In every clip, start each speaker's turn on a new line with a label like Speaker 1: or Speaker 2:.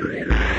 Speaker 1: Thank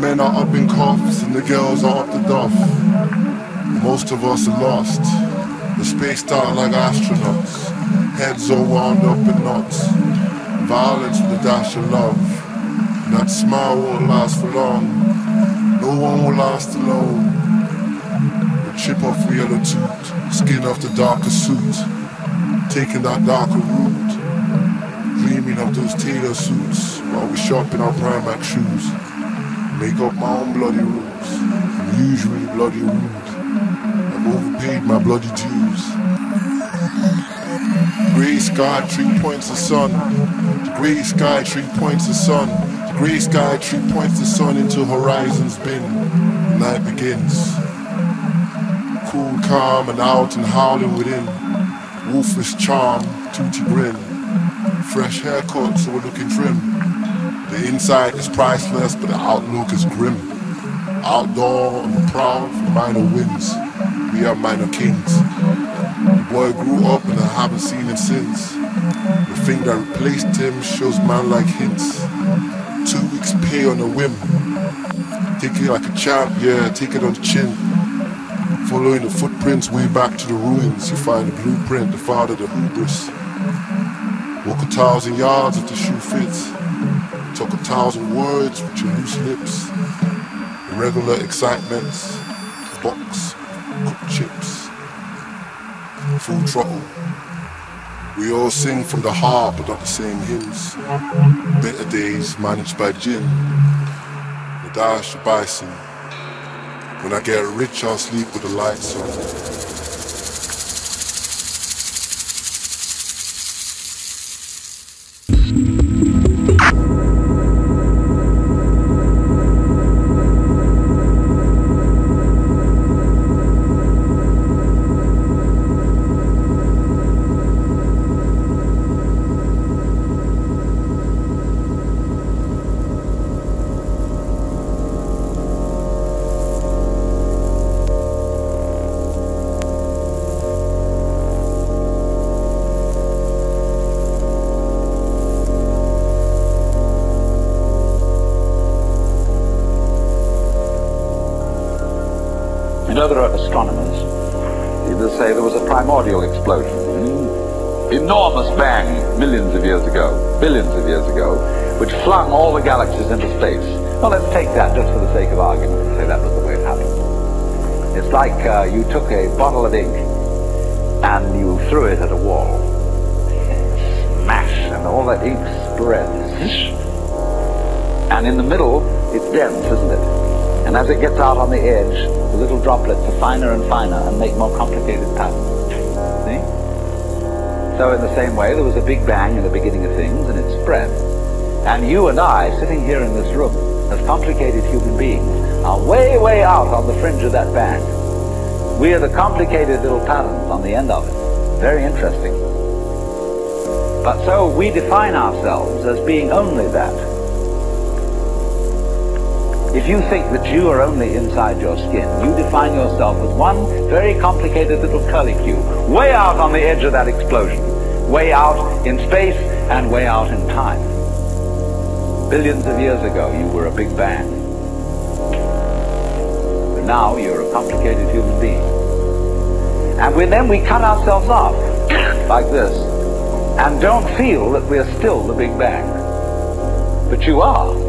Speaker 1: men are up in cuffs and the girls are up the duff. Most of us are lost. We're spaced out like astronauts. Heads all wound up in knots. Violence with a dash of love. And that smile won't last for long. No one will last alone. The chip off the yellow tooth. Skin off the darker suit. Taking that darker route. Dreaming of those tailor suits while we shop in our Primark shoes. Make up my own bloody rules. Usually bloody rude. I've overpaid my bloody dues. Grey sky, three points of sun. The grey sky, three points of sun. The grey sky, three points of sun into horizon's bin. Night begins. Cool, calm, and out and howling within. Wolfish charm, tooty grin. Fresh haircut, so we're looking trim. The inside is priceless, but the outlook is grim. Outdoor the prowl for minor wins. We are minor kings. The boy grew up and I haven't seen him since. The thing that replaced him shows man like hints. Two weeks pay on a whim. Take it like a champ, yeah, take it on the chin. Following the footprints way back to the ruins, you find the blueprint, the father, of the hubris. Walk a thousand yards if the shoe fits. Talk a thousand words with your loose lips. Irregular excitements, box, cooked chips, full throttle. We all sing from the heart, but not the same hymns. Better days managed by gin. The dash of bison. When I get rich, I'll sleep with the lights on.
Speaker 2: Well, let's take that just for the sake of argument and say that was the way it happened. It's like uh, you took a bottle of ink and you threw it at a wall. Smash, and all that ink spreads. And in the middle, it's dense, isn't it? And as it gets out on the edge, the little droplets are finer and finer and make more complicated patterns. See? So in the same way, there was a big bang in the beginning of things, and it spread. And you and I, sitting here in this room, as complicated human beings, are way, way out on the fringe of that band. We are the complicated little patterns on the end of it. Very interesting. But so we define ourselves as being only that. If you think that you are only inside your skin, you define yourself as one very complicated little curlicue, way out on the edge of that explosion, way out in space and way out in time. Billions of years ago, you were a big bang. But now you're a complicated human being. And we, then we cut ourselves off, like this, and don't feel that we're still the big bang. But you are.